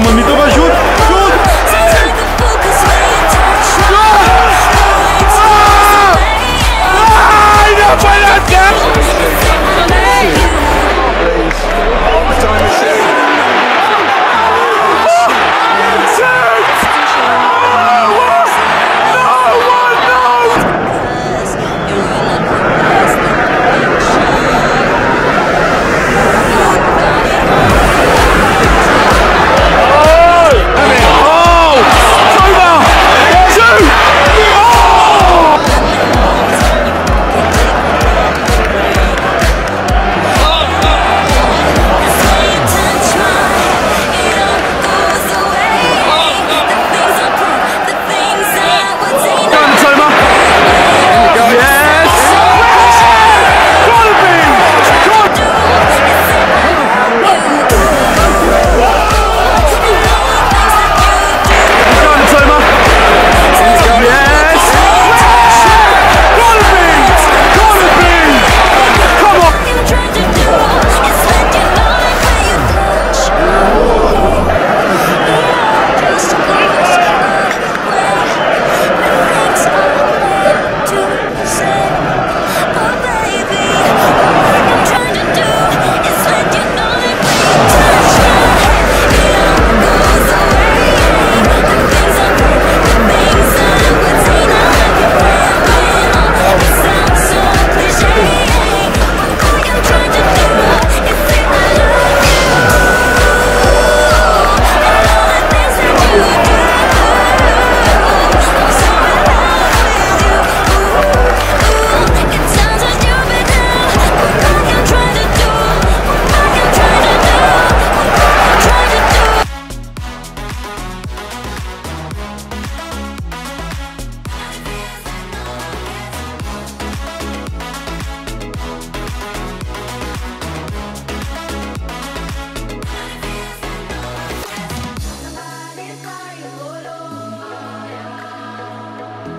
mamita baixou.